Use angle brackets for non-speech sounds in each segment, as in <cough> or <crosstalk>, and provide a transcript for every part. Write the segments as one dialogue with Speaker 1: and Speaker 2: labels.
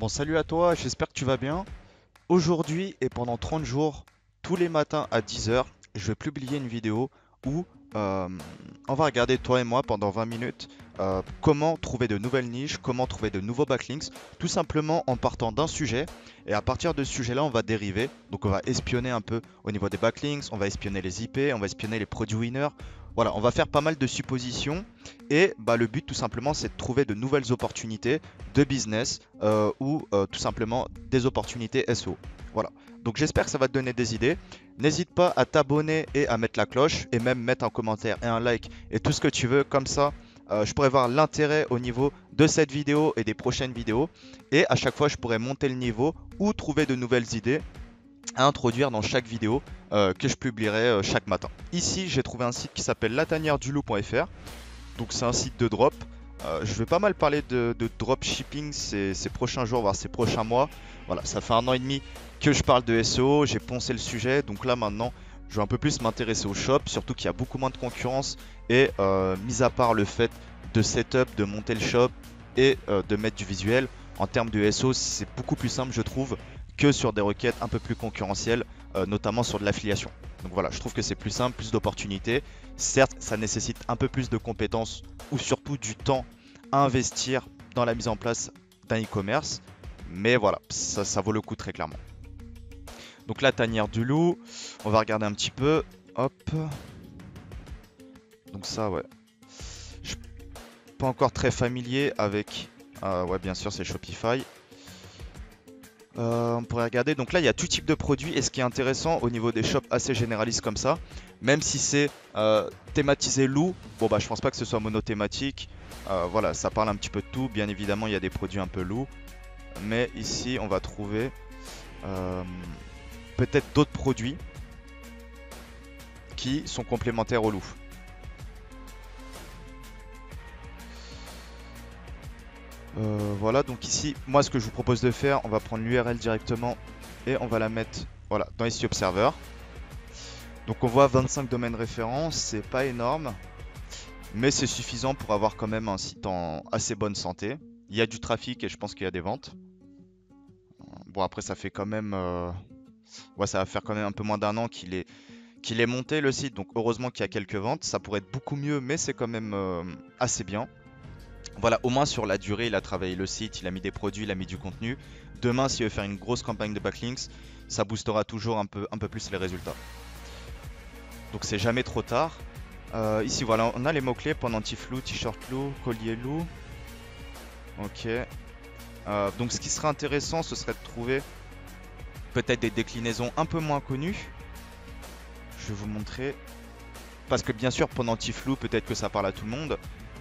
Speaker 1: Bon, salut à toi, j'espère que tu vas bien. Aujourd'hui et pendant 30 jours, tous les matins à 10h, je vais publier une vidéo où euh, on va regarder toi et moi pendant 20 minutes euh, comment trouver de nouvelles niches, comment trouver de nouveaux backlinks, tout simplement en partant d'un sujet et à partir de ce sujet-là, on va dériver. Donc on va espionner un peu au niveau des backlinks, on va espionner les IP, on va espionner les produits winners. Voilà, on va faire pas mal de suppositions et bah, le but tout simplement c'est de trouver de nouvelles opportunités de business euh, ou tout simplement des opportunités SEO. Voilà, donc j'espère que ça va te donner des idées. N'hésite pas à t'abonner et à mettre la cloche et même mettre un commentaire et un like et tout ce que tu veux. Comme ça, euh, je pourrais voir l'intérêt au niveau de cette vidéo et des prochaines vidéos. Et à chaque fois, je pourrais monter le niveau ou trouver de nouvelles idées introduire dans chaque vidéo euh, que je publierai euh, chaque matin. Ici, j'ai trouvé un site qui s'appelle latanièredulou.fr. Donc c'est un site de drop. je vais pas mal parler de, de dropshipping ces, prochains jours, voire ces prochains mois. Voilà, ça fait un an et demi que je parle de SEO, j'ai poncé le sujet, donc là maintenant je vais un peu plus m'intéresser au shop, surtout qu'il y a beaucoup moins de concurrence et euh, mis à part le fait de setup, de monter le shop et euh, de mettre du visuel, en termes de SEO c'est beaucoup plus simple je trouve que sur des requêtes un peu plus concurrentielles, euh, notamment sur de l'affiliation. Donc voilà, je trouve que c'est plus simple, plus d'opportunités. Certes, ça nécessite un peu plus de compétences ou surtout du temps à investir dans la mise en place d'un e-commerce. Mais voilà, ça, ça vaut le coup très clairement. Donc la tanière du loup, on va regarder un petit peu. Hop. Donc ça, ouais. Je suis pas encore très familier avec... Ah ouais, bien sûr, c'est Shopify. Euh, on pourrait regarder. Donc là, il y a tout type de produits. Et ce qui est intéressant au niveau des shops assez généralistes comme ça, même si c'est euh, thématisé loup, bon bah je pense pas que ce soit monothématique. Euh, voilà, ça parle un petit peu de tout. Bien évidemment, il y a des produits un peu loup. Mais ici, on va trouver peut-être d'autres produits qui sont complémentaires au loup. Euh, voilà, donc ici, moi ce que je vous propose de faire, on va prendre l'URL directement et on va la mettre dans ici Observer. Donc on voit 25 domaines références, c'est pas énorme, mais c'est suffisant pour avoir quand même un site en assez bonne santé. Il y a du trafic et je pense qu'il y a des ventes. Bon après ça fait quand même euh, ça va faire quand même un peu moins d'un an qu'il est, qu'il est monté le site, donc heureusement qu'il y a quelques ventes. Ça pourrait être beaucoup mieux, mais c'est quand même euh, assez bien. Voilà, au moins sur la durée, il a travaillé le site, il a mis des produits, il a mis du contenu. Demain, s'il veut faire une grosse campagne de backlinks, ça boostera toujours un peu, plus les résultats. Donc c'est jamais trop tard. Euh, ici, voilà, on a les mots-clés pendentif-loup, t-shirt loup, collier loup. Ok. Euh, donc ce qui serait intéressant, ce serait de trouver peut-être des déclinaisons un peu moins connues. Je vais vous montrer. Parce que bien sûr, pendant Tiflou, peut-être que ça parle à tout le monde.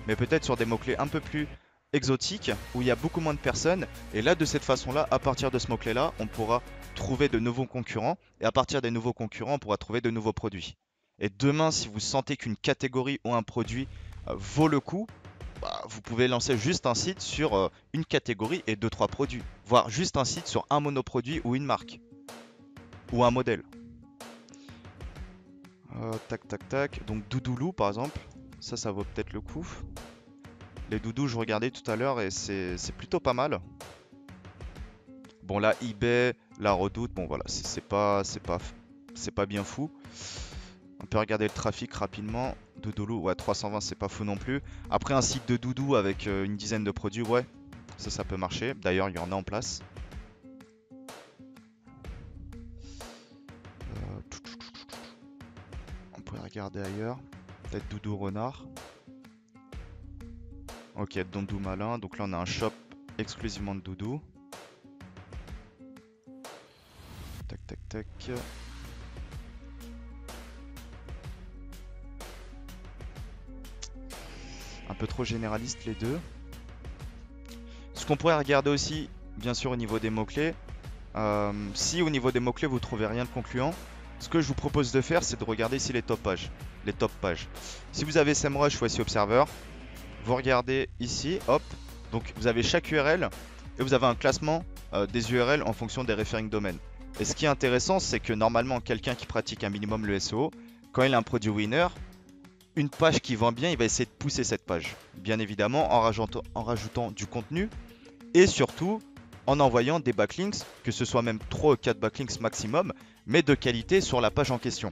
Speaker 1: Mais peut-être sur des mots-clés un peu plus exotiques, où il y a beaucoup moins de personnes. Et là, de cette façon-là, à partir de ce mot-clé-là, on pourra trouver de nouveaux concurrents. Et à partir des nouveaux concurrents, on pourra trouver de nouveaux produits. Et demain, si vous sentez qu'une catégorie ou un produit euh, vaut le coup, bah, vous pouvez lancer juste un site sur euh, une catégorie et 2-3 produits. Voire juste un site sur un monoproduit ou une marque. Ou un modèle. Euh, tac tac tac. Donc Doudoulou par exemple. Ça, ça vaut peut-être le coup. Les doudous, je regardais tout à l'heure et c'est plutôt pas mal. Bon là, eBay, la redoute, bon voilà, c'est pas, pas, pas bien fou. On peut regarder le trafic rapidement. Doudoulou, ouais, 320, c'est pas fou non plus. Après, un site de doudou avec euh, une dizaine de produits, ouais, ça, ça peut marcher. D'ailleurs, il y en a en place. Euh, on pourrait regarder ailleurs. Peut-être Doudou Renard. Ok, Dondou Malin. Donc là, on a un shop exclusivement de Doudou. Tac, tac, tac. peu trop généraliste les deux. Ce qu'on pourrait regarder aussi, bien sûr au niveau des mots-clés, euh, si au niveau des mots-clés vous trouvez rien de concluant, ce que je vous propose de faire c'est de regarder ici les top pages. Les top pages. Si vous avez SEMrush, voici Observer, vous regardez ici, hop, donc vous avez chaque URL et vous avez un classement euh, des URL en fonction des referring domaines. Et ce qui est intéressant, c'est que normalement, quelqu'un qui pratique un minimum le SEO, quand il a un produit winner, une page qui vend bien, il va essayer de pousser cette page. Bien évidemment, en rajoutant, en rajoutant du contenu et surtout en envoyant des backlinks, que ce soit même 3 ou 4 backlinks maximum, mais de qualité sur la page en question.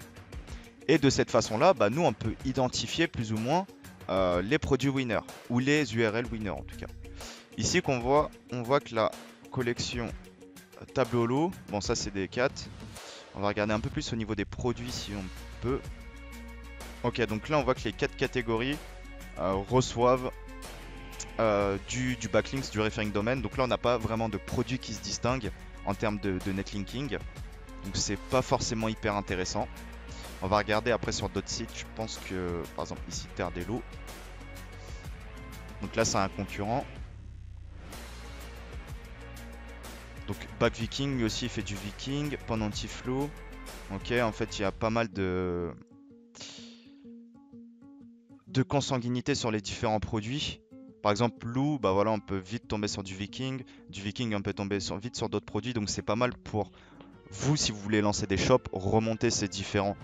Speaker 1: Et de cette façon-là, bah, nous, on peut identifier plus ou moins euh, les produits winners, ou les URL winners en tout cas. Ici, qu'on voit, on voit que la collection tableau lot, bon ça c'est des 4. On va regarder un peu plus au niveau des produits si on peut. Ok, donc là on voit que les 4 catégories euh, reçoivent euh, du, backlinks, du referring domain. Donc là on n'a pas vraiment de produits qui se distinguent en termes de, netlinking. Donc c'est pas forcément hyper intéressant. On va regarder après sur d'autres sites. Je pense que par exemple ici Terre des lots. Donc là c'est un concurrent. Donc Back Viking lui aussi il fait du Viking, Pendentiflow. Ok, en fait il y a pas mal de de consanguinité sur les différents produits. Par exemple, Lou, bah voilà, on peut vite tomber sur du Viking. Du Viking, on peut tomber vite sur d'autres produits. Donc c'est pas mal pour vous, si vous voulez lancer des shops, remonter ces différents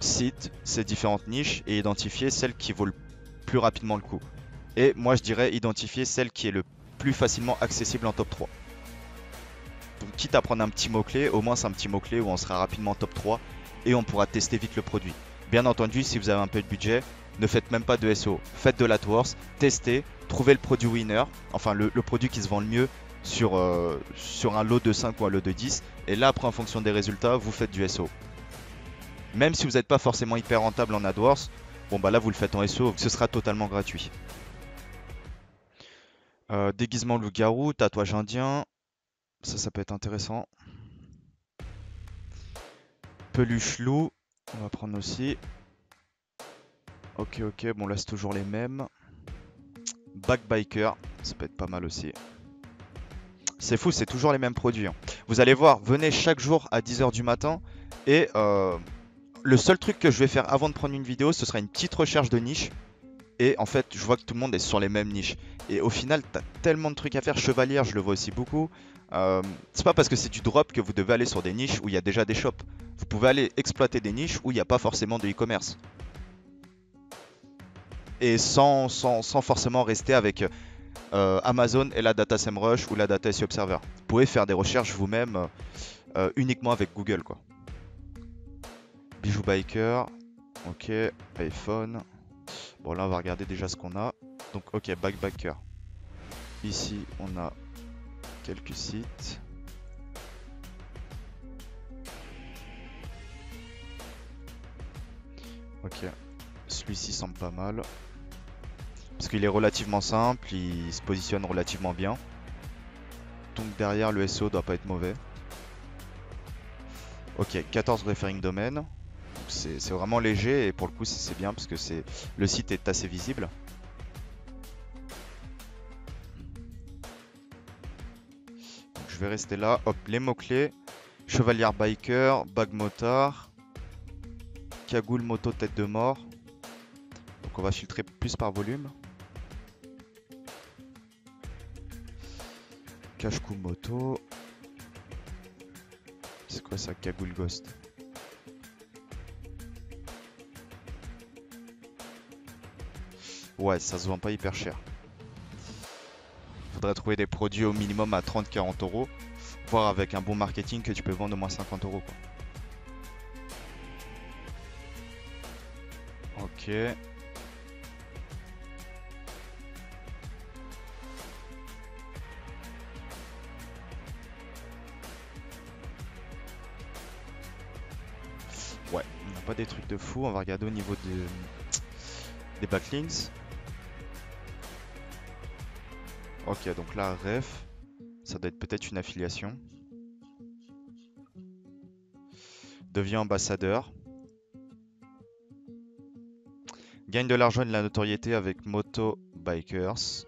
Speaker 1: sites, ces différentes niches et identifier celle qui vaut le plus rapidement le coup. Et moi, je dirais identifier celle qui est le plus facilement accessible en top 3. Donc quitte à prendre un petit mot-clé, au moins c'est un petit mot-clé où on sera rapidement top 3 et on pourra tester vite le produit. Bien entendu, si vous avez un peu de budget, ne faites même pas de SEO. Faites de l'AdWords, testez, trouvez le produit winner, enfin le, produit qui se vend le mieux sur, euh, un lot de 5 ou un lot de 10. Et là, après, en fonction des résultats, vous faites du SEO. Même si vous n'êtes pas forcément hyper rentable en AdWords, bon bah là vous le faites en SEO, ce sera totalement gratuit. Euh, déguisement loup-garou, tatouage indien, ça, ça peut être intéressant. Peluche loup, on va prendre aussi. Ok, ok, bon là c'est toujours les mêmes. Backbiker, ça peut être pas mal aussi. C'est fou, c'est toujours les mêmes produits. Hein. Vous allez voir, venez chaque jour à 10h du matin et euh, le seul truc que je vais faire avant de prendre une vidéo, ce sera une petite recherche de niche. Et en fait, je vois que tout le monde est sur les mêmes niches. Et au final, t'as tellement de trucs à faire. Chevalière, je le vois aussi beaucoup. Euh, c'est pas parce que c'est du drop que vous devez aller sur des niches où il y a déjà des shops. Vous pouvez aller exploiter des niches où il n'y a pas forcément de e-commerce. Et sans, sans, forcément rester avec euh, Amazon et la data SEMrush ou la data SEO Observer. Vous pouvez faire des recherches vous-même euh, uniquement avec Google. quoi. Bijou Biker. Ok, iPhone. Bon là on va regarder déjà ce qu'on a. Donc ok, Backbacker. Ici on a quelques sites. Ok, celui-ci semble pas mal. Parce qu'il est relativement simple, il se positionne relativement bien. Donc derrière le SEO doit pas être mauvais. Ok, 14 referring domaines. C'est vraiment léger et pour le coup c'est bien parce que le site est assez visible. je vais rester là. Hop, les mots-clés. Chevalière biker, bag motard, cagoule moto tête de mort. Donc on va filtrer plus par volume. Cache-cou moto. C'est quoi ça, cagoule ghost? Ouais, ça se vend pas hyper cher faudrait trouver des produits au minimum à 30-40 euros, voire avec un bon marketing que tu peux vendre au moins 50 euros. Ok. Ouais, on n'a pas des trucs de fou. On va regarder au niveau des backlinks. Ok, donc là, ref, ça doit être peut-être une affiliation. Devient ambassadeur. Gagne de l'argent et de la notoriété avec Moto Bikers.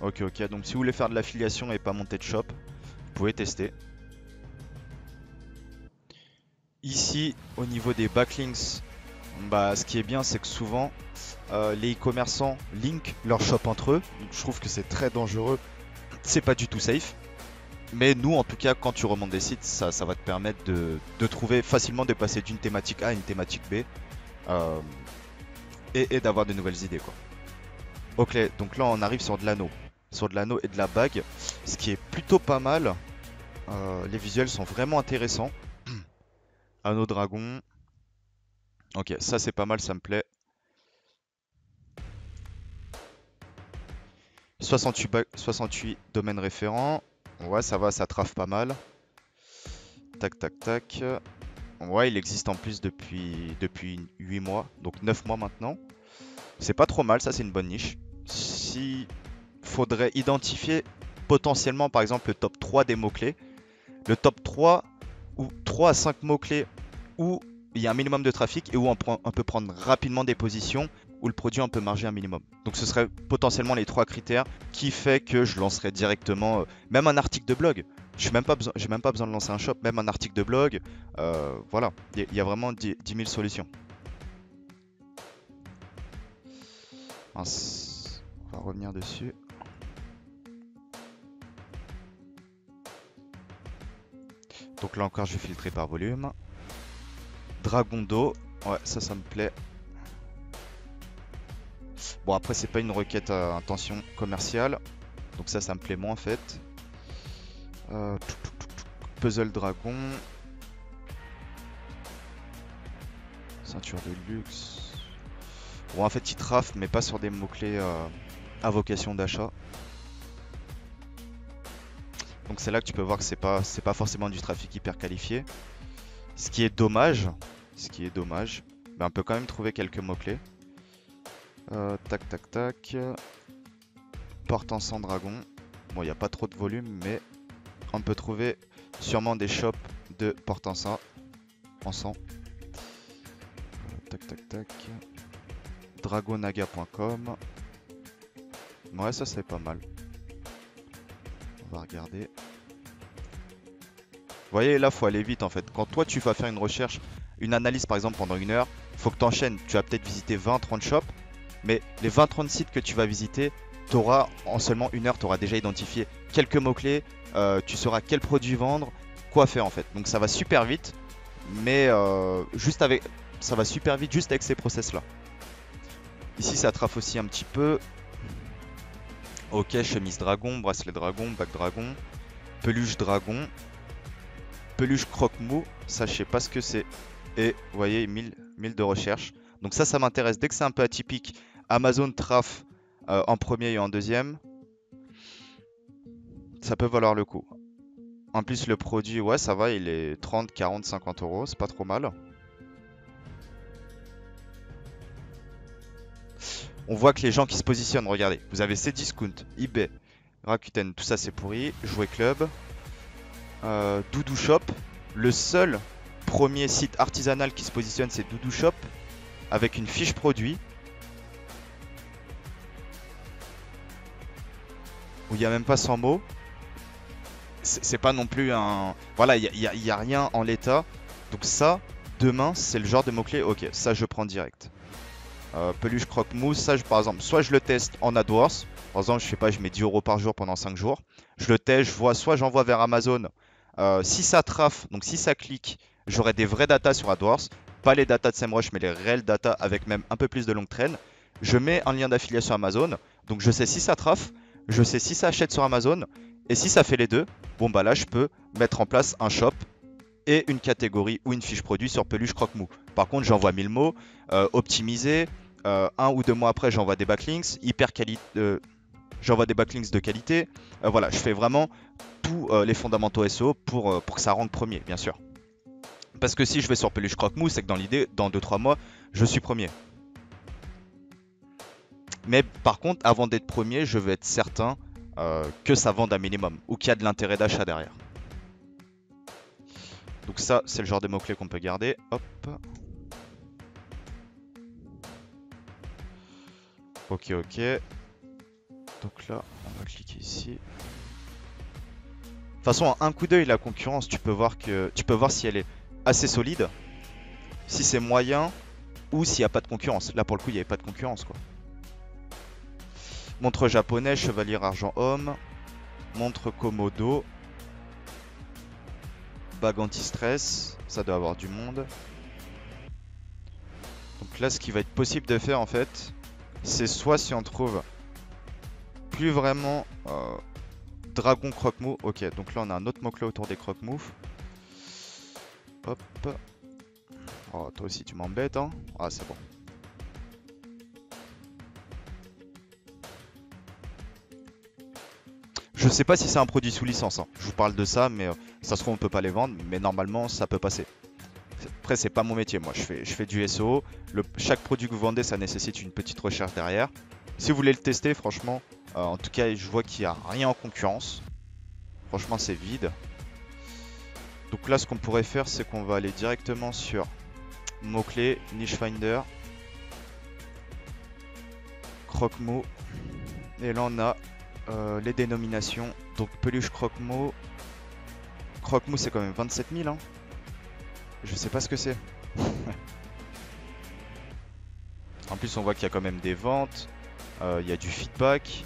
Speaker 1: Ok, ok. Donc si vous voulez faire de l'affiliation et pas monter de shop, vous pouvez tester. Ici, au niveau des backlinks, bah, ce qui est bien, c'est que souvent, euh, les e-commerçants link leur shop entre eux. je trouve que c'est très dangereux. C'est pas du tout safe. Mais nous, en tout cas, quand tu remontes des sites, ça, va te permettre de, trouver facilement de passer d'une thématique A à une thématique B. Euh, et, d'avoir de nouvelles idées, quoi. Ok, donc là on arrive sur de l'anneau. Sur de l'anneau et de la bague. Ce qui est plutôt pas mal. Euh, les visuels sont vraiment intéressants. Anneau dragon. Ok, ça c'est pas mal, ça me plaît. 68, 68 domaines référents. Ouais, ça va, ça trave pas mal. Tac, tac, tac. Ouais, il existe en plus depuis, depuis 8 mois, donc 9 mois maintenant. C'est pas trop mal, ça c'est une bonne niche. Si faudrait identifier potentiellement par exemple le top 3 des mots-clés, le top 3 ou 3 à 5 mots-clés où il y a un minimum de trafic et où on, peut prendre rapidement des positions où le produit on peut marger un minimum. Donc ce serait potentiellement les trois critères qui fait que je lancerai directement euh, même un article de blog. Je n'ai même, pas besoin, même pas besoin de lancer un shop, même un article de blog. Euh, voilà, il y, a vraiment 10, 000 solutions. on va revenir dessus. Donc là encore, je vais filtrer par volume. Dragon d'eau. Ouais, ça, ça me plaît. Bon, après, c'est pas une requête à intention commerciale. Donc ça, ça me plaît moins en fait. Euh, puzzle dragon. Ceinture de luxe. Bon, en fait, il traffe, mais pas sur des mots-clés euh, à vocation d'achat. Donc c'est là que tu peux voir que c'est pas, pas forcément du trafic hyper qualifié. Ce qui est dommage. Ce qui est dommage. Mais on peut quand même trouver quelques mots-clés. Euh, tac, tac, tac. Porte en sang dragon. Bon, il n'y a pas trop de volume, mais on peut trouver sûrement des shops de porte en sang. En sang. Euh, tac, tac, tac. Dragonaga.com. Ouais, ça c'est pas mal. On va regarder. Vous voyez, là, faut aller vite en fait. Quand toi, tu vas faire une recherche, une analyse par exemple pendant une heure, faut que tu enchaînes. Tu vas peut-être visiter 20-30 shops, mais les 20-30 sites que tu vas visiter, tu en seulement une heure, tu auras déjà identifié quelques mots-clés, euh, tu sauras quel produit vendre, quoi faire en fait. Donc ça va super vite, mais euh, juste avec, ça va super vite juste avec ces process là. Ici ça trafe aussi un petit peu. Ok, chemise dragon, bracelet dragon, bac dragon, peluche dragon peluche croque-mou, sais pas ce que c'est. Et vous voyez, 1000, 1000 de recherche. Donc ça, ça m'intéresse. Dès que c'est un peu atypique, Amazon traf euh, en premier et en deuxième, ça peut valoir le coup. En plus, le produit, ouais, ça va, il est 30, 40, 50 euros, c'est pas trop mal. On voit que les gens qui se positionnent, regardez, vous avez Cdiscount, eBay, Rakuten, tout ça c'est pourri, Jouer Club, euh, Doudou Shop. Le seul premier site artisanal qui se positionne, c'est Doudou Shop avec une fiche produit. Où il n'y a même pas 100 mots. C'est pas non plus un. Voilà, il n'y a, rien en l'état. Donc, ça, demain, c'est le genre de mot-clé. Ok, ça, je prends direct. Euh, peluche croque-mousse, ça, par exemple, soit je le teste en AdWords. Par exemple, je sais pas, je mets 10 euros par jour pendant 5 jours. Je le teste, je vois, soit j'envoie vers Amazon euh, si ça trafe, donc si ça clique, j'aurai des vraies datas sur AdWords. Pas les datas de SEMrush, mais les réelles datas avec même un peu plus de longue traîne. Je mets un lien d'affiliation Amazon. Donc je sais si ça trafe, je sais si ça achète sur Amazon. Et si ça fait les deux, bon bah là je peux mettre en place un shop et une catégorie ou une fiche produit sur peluche croque-mou. Par contre, j'envoie 1000 mots, euh, optimisé. Euh, un ou deux mois après, j'envoie des backlinks, hyper qualité j'envoie des backlinks de qualité. Euh, voilà, je fais vraiment tous euh, les fondamentaux SEO pour, euh, pour que ça rentre premier, bien sûr. Parce que si je vais sur Peluche Croque-Mou, c'est que dans l'idée, dans 2-3 mois, je suis premier. Mais par contre, avant d'être premier, je veux être certain que ça vende un minimum ou qu'il y a de l'intérêt d'achat derrière. Donc ça, c'est le genre de mots-clés qu'on peut garder. Hop. Ok, ok. Donc là, on va cliquer ici. De toute façon, un coup d'œil, la concurrence, tu peux voir que tu peux voir si elle est assez solide, si c'est moyen ou s'il n'y a pas de concurrence. Là, pour le coup, il n'y avait pas de concurrence, quoi. Montre japonais, chevalier argent homme. Montre Komodo. Bague anti-stress. Ça doit avoir du monde. Donc là, ce qui va être possible de faire, en fait, c'est soit si on trouve plus vraiment euh, dragon croque-mou. Ok, donc là on a un autre mot-clé autour des croque-mou. Hop. Oh, toi aussi tu m'embêtes, hein. Ah, c'est bon. Je sais pas si c'est un produit sous licence. Hein. Je vous parle de ça, mais euh, ça se trouve on peut pas les vendre, mais normalement ça peut passer. Après c'est pas mon métier, moi je fais, du SEO. Le, chaque produit que vous vendez, ça nécessite une petite recherche derrière. Si vous voulez le tester, franchement, euh, en tout cas je vois qu'il n'y a rien en concurrence. Franchement c'est vide. Donc là ce qu'on pourrait faire, c'est qu'on va aller directement sur mots-clés, niche finder, croque-mot. Et là on a euh, les dénominations. Donc peluche croque-mot. Croque-mot c'est quand même 27 000. Hein. Je sais pas ce que c'est. <laughs> en plus on voit qu'il y a quand même des ventes. Euh, il y a du feedback.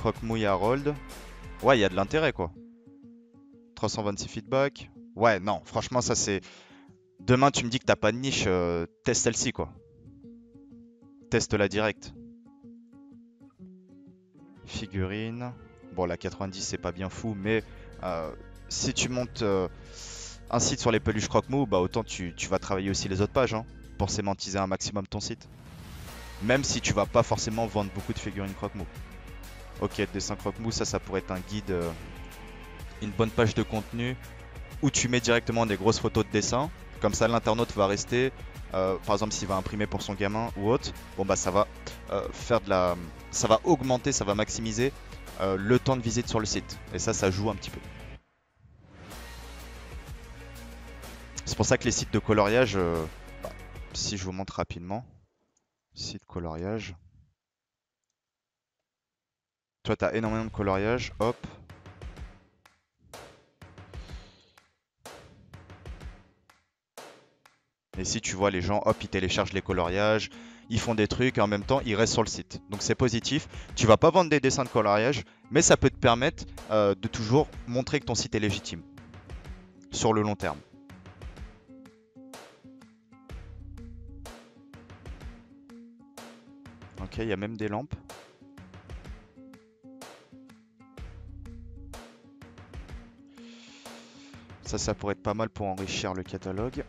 Speaker 1: Croque-mou et Harold. Ouais, il y a de l'intérêt quoi. 326 feedback. Ouais, non, franchement ça c'est... Demain tu me dis que t'as pas de niche, euh, teste celle-ci quoi. Teste la direct. Figurine. Bon, la 90, c'est pas bien fou, mais euh, si tu montes euh, un site sur les peluches croque-mou, bah autant tu, vas travailler aussi les autres pages hein, pour sémantiser un maximum ton site. Même si tu vas pas forcément vendre beaucoup de figurines croque-mou. Ok, dessin croque-mou, ça, ça pourrait être un guide, euh, une bonne page de contenu où tu mets directement des grosses photos de dessin. Comme ça, l'internaute va rester. par exemple, s'il va imprimer pour son gamin ou autre, bon bah ça va faire de la, ça va augmenter, ça va maximiser euh, le temps de visite sur le site. Et ça, ça joue un petit peu. C'est pour ça que les sites de coloriage, euh, bah, si je vous montre rapidement, site coloriage. Toi, tu as énormément de coloriage, hop. Et si tu vois les gens, hop, ils téléchargent les coloriages, ils font des trucs et en même temps ils restent sur le site. Donc c'est positif. Tu vas pas vendre des dessins de coloriage, mais ça peut te permettre euh, de toujours montrer que ton site est légitime sur le long terme. Ok, il y a même des lampes. Ça, ça pourrait être pas mal pour enrichir le catalogue.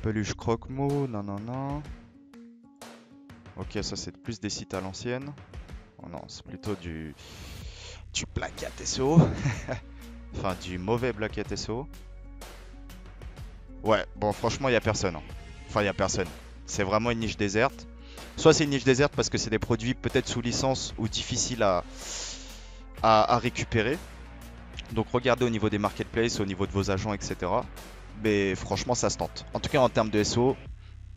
Speaker 1: Peluche croque-mot, non non non. Ok, ça c'est plus des sites à l'ancienne. Oh non, c'est plutôt du, du SO. <laughs> enfin, du mauvais Black SO. Ouais, bon, franchement, il n'y a personne. Hein. Enfin, il n'y a personne. C'est vraiment une niche déserte. Soit c'est une niche déserte parce que c'est des produits peut-être sous licence ou difficiles à, récupérer. Donc regardez au niveau des marketplaces, au niveau de vos agents, etc mais franchement ça se tente. En tout cas en termes de SEO,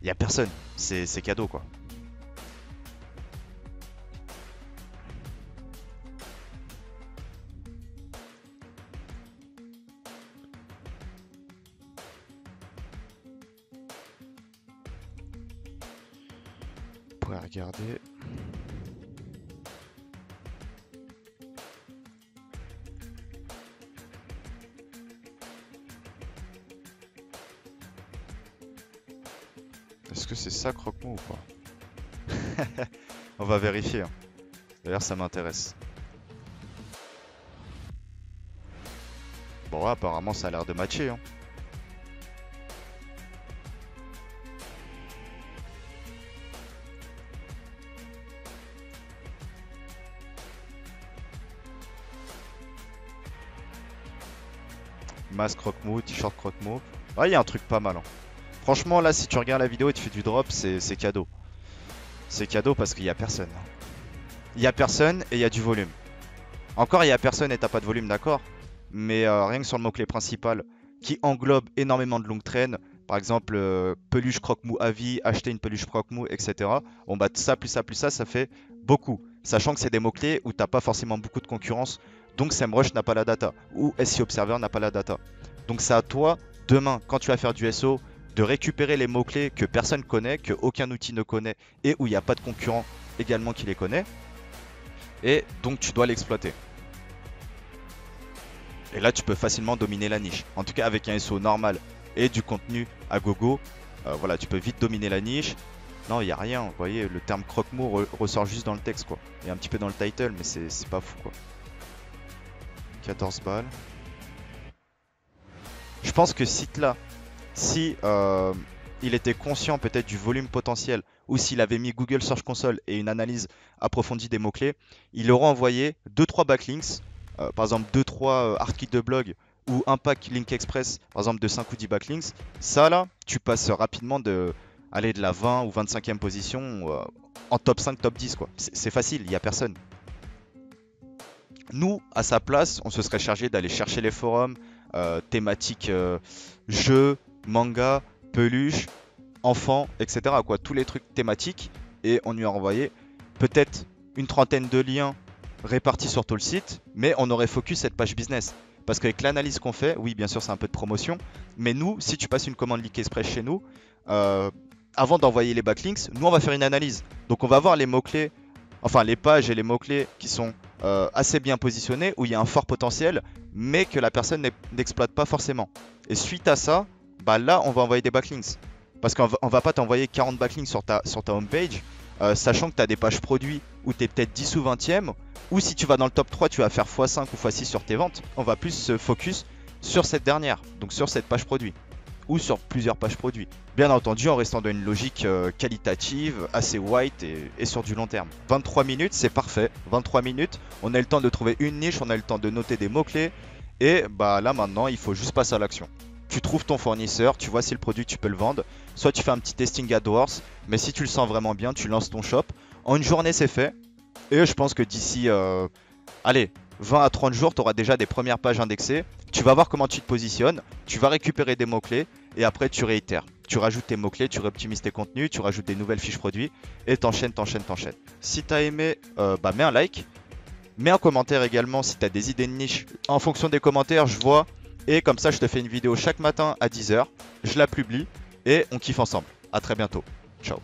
Speaker 1: il n'y a personne. C'est cadeau quoi. Est-ce que c'est ça croque-mou ou pas <laughs> On va vérifier. Hein. D'ailleurs, ça m'intéresse. Bon, apparemment, ça a l'air de matcher. Hein. Masque croque-mou, t-shirt croque-mou. Ah, il y a un truc pas mal. Hein. Franchement, là, si tu regardes la vidéo et tu fais du drop, c'est cadeau. C'est cadeau parce qu'il n'y a personne. Il n'y a personne et il y a du volume. Encore, il n'y a personne et t'as pas de volume, d'accord Mais euh, rien que sur le mot-clé principal, qui englobe énormément de longues traînes, par exemple, euh, peluche croque-mou à vie, acheter une peluche croque-mou, etc. Bon, bah, ça, plus ça, plus ça, ça fait beaucoup. Sachant que c'est des mots-clés où t'as pas forcément beaucoup de concurrence. Donc, SEMrush n'a pas la data. Ou SEO Observer n'a pas la data. Donc, c'est à toi, demain, quand tu vas faire du SEO, de récupérer les mots-clés que personne connaît, que aucun outil ne connaît et où il n'y a pas de concurrent également qui les connaît. Et donc tu dois l'exploiter. Et là, tu peux facilement dominer la niche. En tout cas, avec un SEO normal et du contenu à gogo, euh, voilà, tu peux vite dominer la niche. Non, il n'y a rien. Vous voyez, le terme croque-mot ressort juste dans le texte, quoi. Et un petit peu dans le title, mais c'est pas fou, quoi. 14 balles. Je pense que site là, si euh, il était conscient peut-être du volume potentiel ou s'il avait mis Google Search Console et une analyse approfondie des mots-clés, il aurait envoyé 2-3 backlinks, euh, par exemple 2-3 euh, articles de blog ou un pack Link Express, par exemple de 5 ou 10 backlinks. Ça là, tu passes rapidement de aller de la 20 ou 25e position en top 5, top 10 quoi. C'est facile, il n'y a personne. Nous, à sa place, on se serait chargé d'aller chercher les forums, thématiques jeux, manga, peluche, enfants, etc. Quoi, tous les trucs thématiques. Et on lui a envoyé peut-être une trentaine de liens répartis sur tout le site, mais on aurait focus cette page business. Parce qu'avec l'analyse qu'on fait, oui, bien sûr, c'est un peu de promotion, mais nous, si tu passes une commande Leak Express chez nous, euh, avant d'envoyer les backlinks, nous, on va faire une analyse. Donc, on va voir les mots-clés, enfin, les pages et les mots-clés qui sont euh, assez bien positionnés, où il y a un fort potentiel, mais que la personne n'exploite pas forcément. Et suite à ça, bah là, on va envoyer des backlinks. Parce qu'on va, va pas t'envoyer 40 backlinks sur ta, sur ta homepage, euh, sachant que tu as des pages produits où tu es peut-être 10 ou 20ème, ou si tu vas dans le top 3, tu vas faire x5 ou x6 sur tes ventes. On va plus se focus sur cette dernière, donc sur cette page produit, ou sur plusieurs pages produits. Bien entendu, en restant dans une logique euh, qualitative, assez white et, sur du long terme. 23 minutes, c'est parfait. 23 minutes, on a le temps de trouver une niche, on a le temps de noter des mots-clés, et bah là maintenant, il faut juste passer à l'action tu trouves ton fournisseur, tu vois si le produit tu peux le vendre. Soit tu fais un petit testing AdWords, mais si tu le sens vraiment bien, tu lances ton shop. En une journée, c'est fait. Et je pense que d'ici, euh, allez, 20 à 30 jours, tu auras déjà des premières pages indexées. Tu vas voir comment tu te positionnes, tu vas récupérer des mots-clés et après tu réitères. Tu rajoutes tes mots-clés, tu réoptimises tes contenus, tu rajoutes des nouvelles fiches produits et t'enchaînes, t'enchaînes, t'enchaînes. Si t'as aimé, euh, bah mets un like. Mets un commentaire également si tu as des idées de niche. En fonction des commentaires, je vois et comme ça, je te fais une vidéo chaque matin à 10h. Je la publie et on kiffe ensemble. A très bientôt. Ciao.